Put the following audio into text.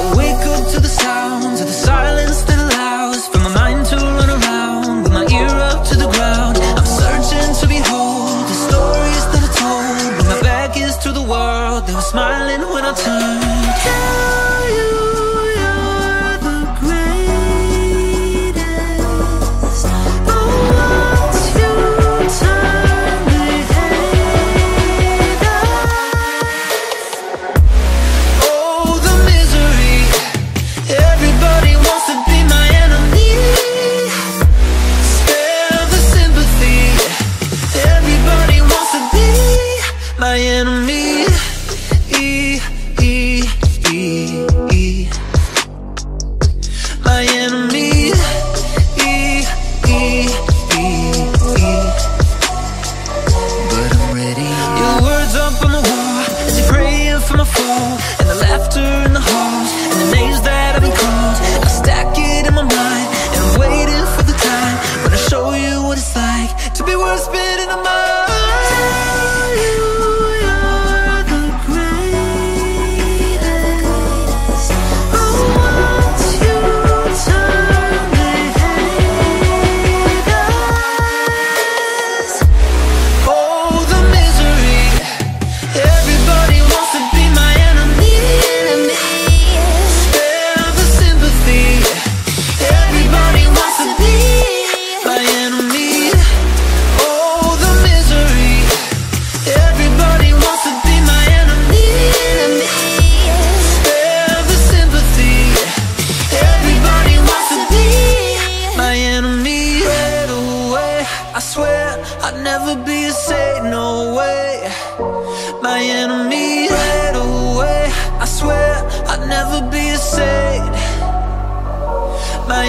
I wake up to the sounds the silence that allows For my mind to run around with my ear up to the ground. I'm searching to behold the stories that are told my back the world, they were smiling when I turned. I swear I'd never be a saint, no way. My enemy hid away. I swear I'd never be a saint. My